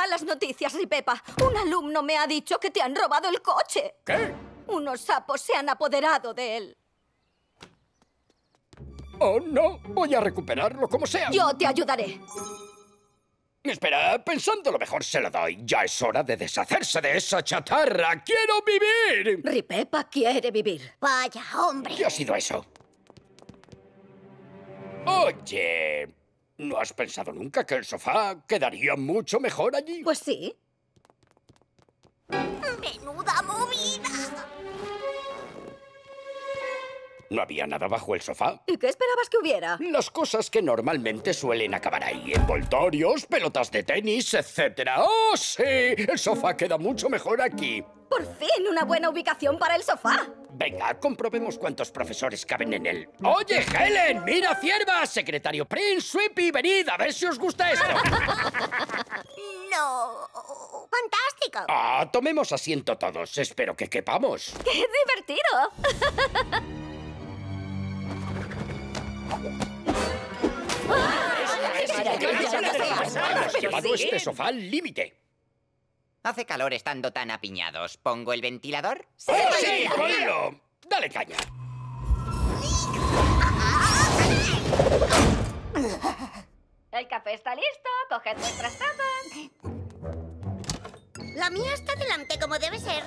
Malas noticias, Ripepa. Un alumno me ha dicho que te han robado el coche. ¿Qué? Unos sapos se han apoderado de él. Oh, no. Voy a recuperarlo como sea. Yo te ayudaré. Espera, pensando lo mejor se lo doy. Ya es hora de deshacerse de esa chatarra. ¡Quiero vivir! Ripepa quiere vivir. Vaya, hombre. ¿Qué ha sido eso? Oye, ¿no has pensado nunca que el sofá quedaría mucho mejor allí? Pues sí. Menuda movida. ¿No había nada bajo el sofá? ¿Y qué esperabas que hubiera? Las cosas que normalmente suelen acabar ahí. Envoltorios, pelotas de tenis, etc. ¡Oh, sí! El sofá queda mucho mejor aquí. Por fin, una buena ubicación para el sofá. Venga, comprobemos cuántos profesores caben en él. ¡Oye, Helen! ¡Mira, cierva! Secretario Prince, Sweepy, venid a ver si os gusta esto. No. Fantástico. Ah, tomemos asiento todos. Espero que quepamos. ¡Qué divertido! Hemos llevado este sofá al límite. Hace calor estando tan apiñados. ¿Pongo el ventilador? ¡Sí, sí ponlo! ¡Dale caña! El café está listo. Coged vuestras tazas. La mía está delante como debe ser.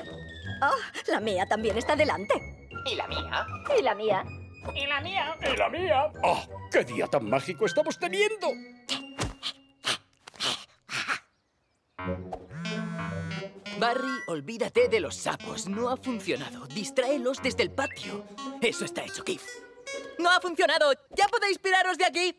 Oh, la mía también está delante. ¿Y la mía? Y la mía. ¿Y la mía? ¿Y la mía? ¡Oh, qué día tan mágico estamos teniendo! Barry, olvídate de los sapos. No ha funcionado. Distráelos desde el patio. Eso está hecho, Keith. ¡No ha funcionado! ¡Ya podéis piraros de aquí!